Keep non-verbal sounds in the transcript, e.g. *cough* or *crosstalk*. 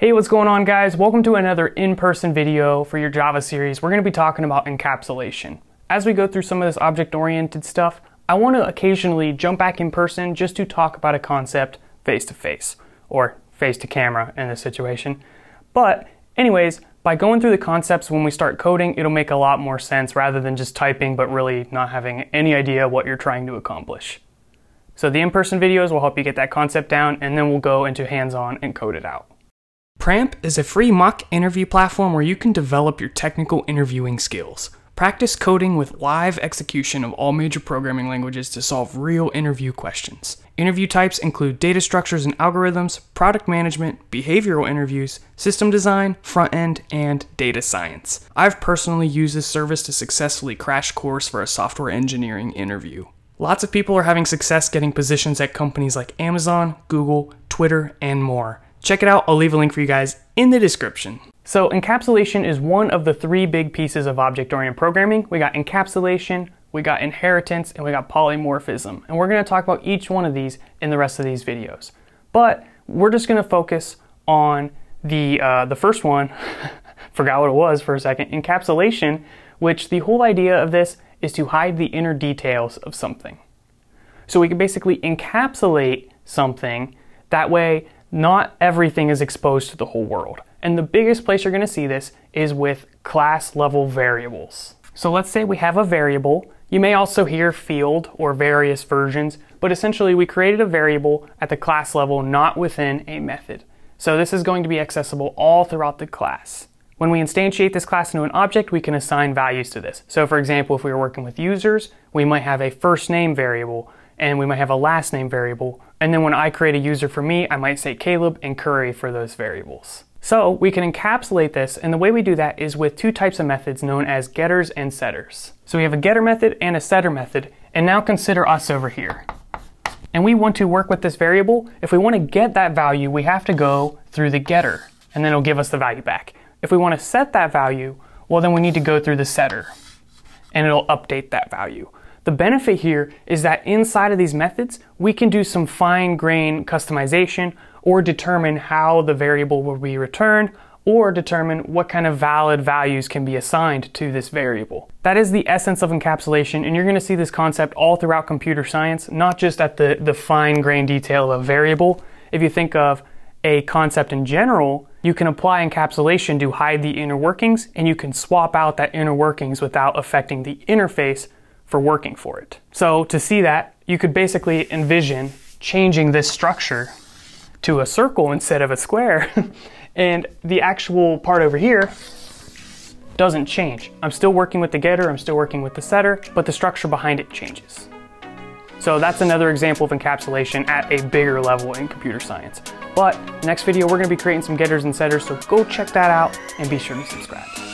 Hey, what's going on guys? Welcome to another in-person video for your Java series. We're gonna be talking about encapsulation. As we go through some of this object-oriented stuff, I wanna occasionally jump back in person just to talk about a concept face-to-face, or face-to-camera in this situation. But anyways, by going through the concepts when we start coding, it'll make a lot more sense rather than just typing but really not having any idea what you're trying to accomplish. So the in-person videos will help you get that concept down and then we'll go into hands-on and code it out. Pramp is a free mock interview platform where you can develop your technical interviewing skills. Practice coding with live execution of all major programming languages to solve real interview questions. Interview types include data structures and algorithms, product management, behavioral interviews, system design, front end, and data science. I've personally used this service to successfully crash course for a software engineering interview. Lots of people are having success getting positions at companies like Amazon, Google, Twitter, and more. Check it out, I'll leave a link for you guys in the description. So encapsulation is one of the three big pieces of object-oriented programming. We got encapsulation, we got inheritance, and we got polymorphism. And we're gonna talk about each one of these in the rest of these videos. But we're just gonna focus on the, uh, the first one, *laughs* forgot what it was for a second, encapsulation, which the whole idea of this is to hide the inner details of something. So we can basically encapsulate something, that way not everything is exposed to the whole world. And the biggest place you're going to see this is with class level variables. So let's say we have a variable. You may also hear field or various versions, but essentially we created a variable at the class level, not within a method. So this is going to be accessible all throughout the class. When we instantiate this class into an object, we can assign values to this. So for example, if we were working with users, we might have a first name variable and we might have a last name variable. And then when I create a user for me, I might say Caleb and Curry for those variables. So we can encapsulate this, and the way we do that is with two types of methods known as getters and setters. So we have a getter method and a setter method, and now consider us over here. And we want to work with this variable. If we want to get that value, we have to go through the getter, and then it'll give us the value back. If we want to set that value, well then we need to go through the setter, and it'll update that value. The benefit here is that inside of these methods, we can do some fine grain customization or determine how the variable will be returned or determine what kind of valid values can be assigned to this variable. That is the essence of encapsulation, and you're going to see this concept all throughout computer science, not just at the, the fine grain detail of a variable. If you think of a concept in general, you can apply encapsulation to hide the inner workings, and you can swap out that inner workings without affecting the interface for working for it. So to see that, you could basically envision changing this structure to a circle instead of a square. *laughs* and the actual part over here doesn't change. I'm still working with the getter, I'm still working with the setter, but the structure behind it changes. So that's another example of encapsulation at a bigger level in computer science. But next video, we're gonna be creating some getters and setters, so go check that out and be sure to subscribe.